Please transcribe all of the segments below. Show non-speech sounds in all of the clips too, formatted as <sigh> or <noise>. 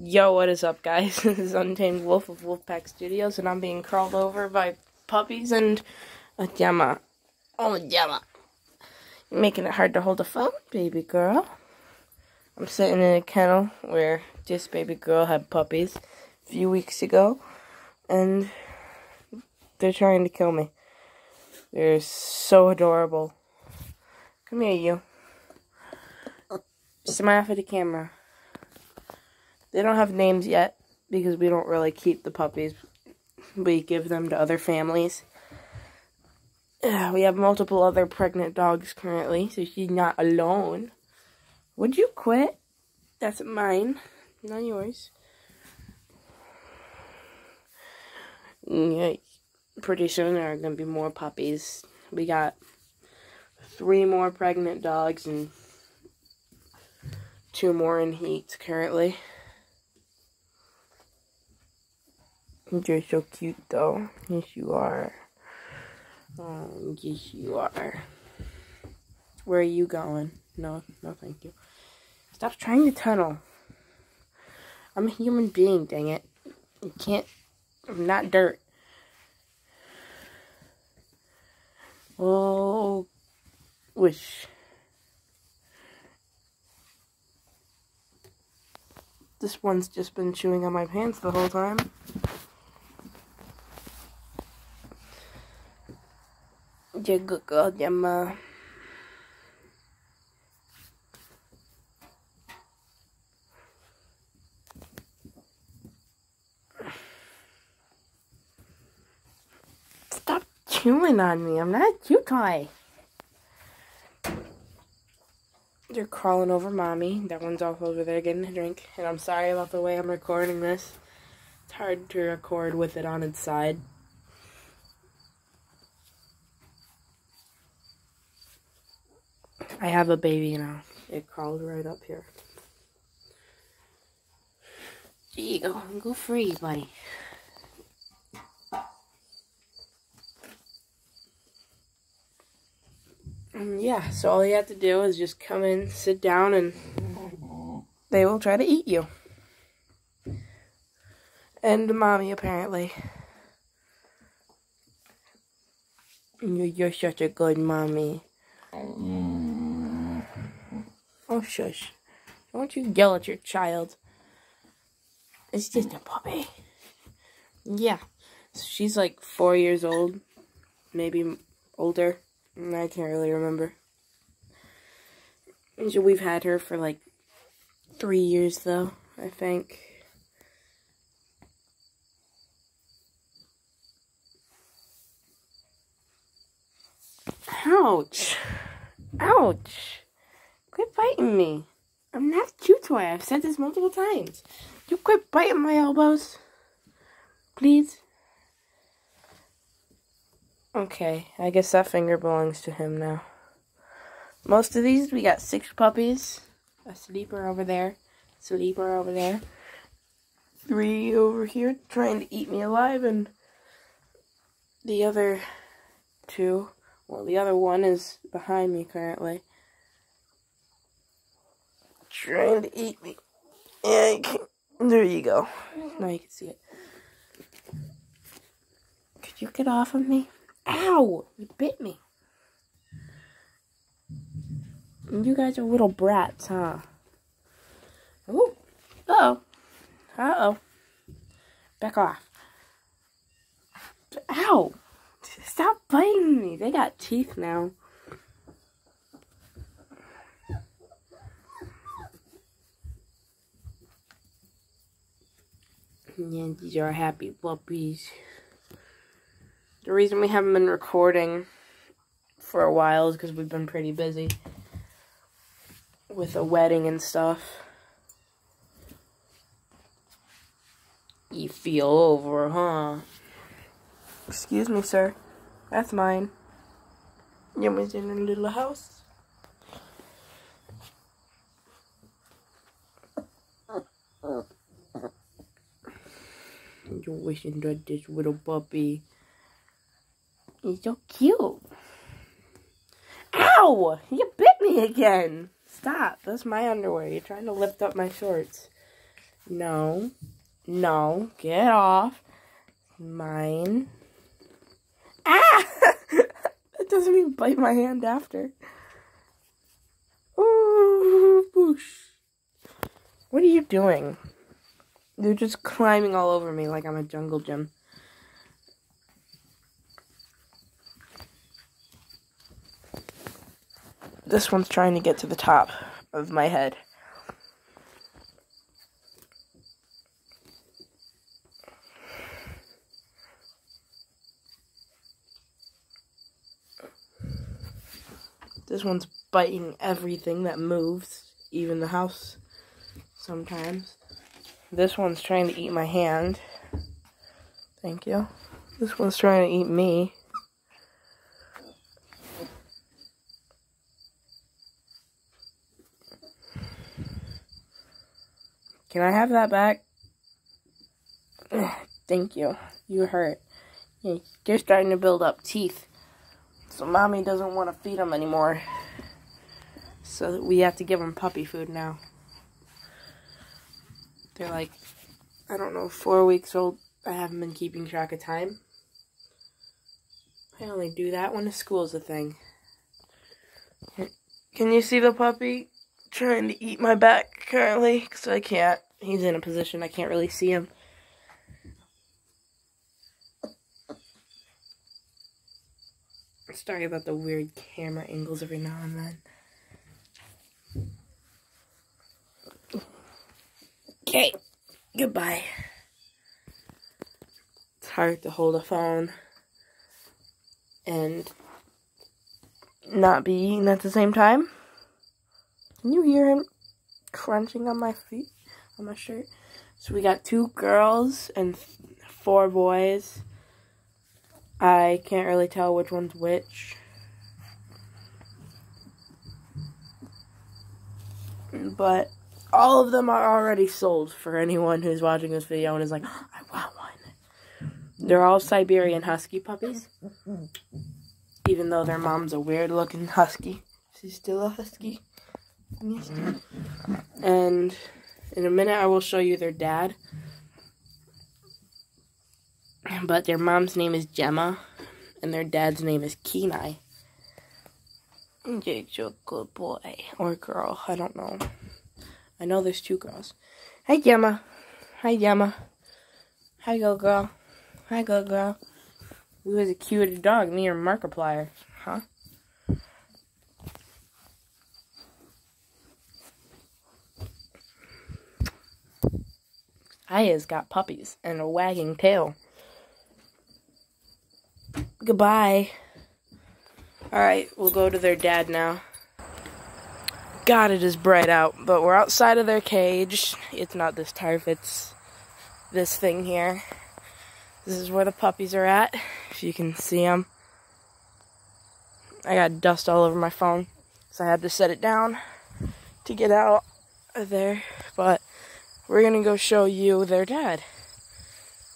Yo, what is up, guys? <laughs> this is Untamed Wolf of Wolfpack Studios, and I'm being crawled over by puppies and a Gemma. Oh, Gemma. You're making it hard to hold a phone, baby girl. I'm sitting in a kennel where this baby girl had puppies a few weeks ago, and they're trying to kill me. They're so adorable. Come here, you. Smile for the camera. They don't have names yet because we don't really keep the puppies. We give them to other families. <sighs> We have multiple other pregnant dogs currently, so she's not alone. Would you quit? That's mine, not yours. Yeah, pretty soon there are going to be more puppies. We got three more pregnant dogs and two more in heat currently. You're so cute, though. Yes, you are. Oh, yes, you are. Where are you going? No, no, thank you. Stop trying to tunnel. I'm a human being, dang it. You can't. I'm not dirt. Oh, wish. This one's just been chewing on my pants the whole time. You're good girl, Stop chewing on me. I'm not a chew toy. They're crawling over mommy. That one's off over there getting a drink. And I'm sorry about the way I'm recording this. It's hard to record with it on its side. I have a baby now. It crawled right up here. There you go. Go free, buddy. Um, yeah, so all you have to do is just come in, sit down, and they will try to eat you. And mommy, apparently. You're, you're such a good mommy. Oh, shush. Don't you yell at your child. It's just a puppy. Yeah. She's like four years old. Maybe older. Mm, I can't really remember. We've had her for like three years, though, I think. Ouch. Ouch. Quit biting me. I'm not a chew toy. I've said this multiple times. You quit biting my elbows. Please. Okay, I guess that finger belongs to him now. Most of these, we got six puppies. A sleeper over there. Sleeper over there. Three over here trying to eat me alive, and the other two, well, the other one is behind me currently trying to eat me. Yeah, there you go. Now you can see it. Could you get off of me? Ow! You bit me. You guys are little brats, huh? Ooh. Uh-oh. Uh-oh. Back off. Ow! Stop biting me. They got teeth now. Yeah, these are happy puppies. The reason we haven't been recording for a while is because we've been pretty busy with a wedding and stuff. You feel over, huh? Excuse me, sir. That's mine. You was in a little house. Uh, uh. You're wishing that this little puppy is so cute. Ow! You bit me again! Stop. That's my underwear. You're trying to lift up my shorts. No. No. Get off. Mine. Ah! <laughs> it doesn't even bite my hand after. Ooh, boosh. What are you doing? You're just climbing all over me like I'm a jungle gym. This one's trying to get to the top of my head. This one's biting everything that moves, even the house sometimes. This one's trying to eat my hand. Thank you. This one's trying to eat me. Can I have that back? <sighs> Thank you. You hurt. They're starting to build up teeth. So mommy doesn't want to feed them anymore. So we have to give them puppy food now. They're like, I don't know, four weeks old. I haven't been keeping track of time. I only do that when the school's a thing. Can you see the puppy trying to eat my back currently? Because I can't. He's in a position I can't really see him. Sorry about the weird camera angles every now and then. Okay, goodbye. It's hard to hold a phone and not be eating at the same time. Can you hear him crunching on my feet, on my shirt? So we got two girls and four boys. I can't really tell which one's which. But all of them are already sold for anyone who's watching this video and is like, <gasps> I want one. They're all Siberian Husky puppies. Even though their mom's a weird looking Husky. She's still a Husky. And in a minute I will show you their dad. But their mom's name is Gemma. And their dad's name is Kenai. Jake's a good boy. Or girl. I don't know. I know there's two girls. Hi, Gemma. Hi, Gemma. Hi, go girl. Hi, go girl. Who has a cute dog? Me or Markiplier? Huh? Aya's got puppies and a wagging tail. Goodbye. Alright, we'll go to their dad now. God, it is bright out, but we're outside of their cage. It's not this turf, it's this thing here. This is where the puppies are at, if you can see them. I got dust all over my phone, so I had to set it down to get out of there. But we're gonna go show you their dad.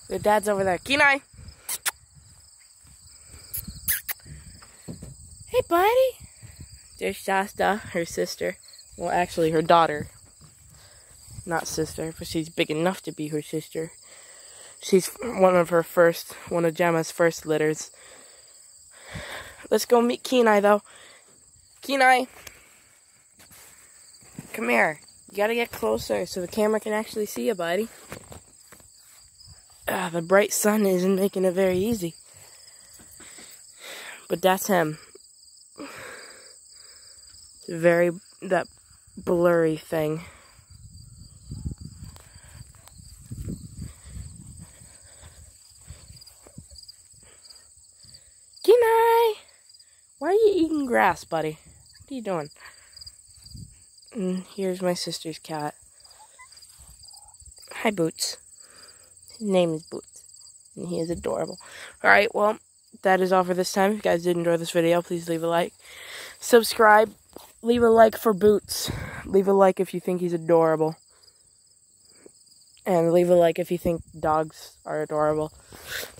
Their dad's over there. Kenai! Hey, buddy! There's Shasta, her sister. Well, actually, her daughter. Not sister, but she's big enough to be her sister. She's one of her first, one of Gemma's first litters. Let's go meet Kenai, though. Kenai! Come here. You gotta get closer so the camera can actually see you, buddy. Ah, the bright sun isn't making it very easy. But that's him very that blurry thing. Kenai! Why are you eating grass, buddy? What are you doing? And here's my sister's cat. Hi, Boots. His name is Boots. And he is adorable. Alright, well, that is all for this time. If you guys did enjoy this video, please leave a like. Subscribe leave a like for Boots. Leave a like if you think he's adorable. And leave a like if you think dogs are adorable.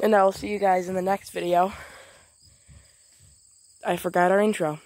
And I will see you guys in the next video. I forgot our intro.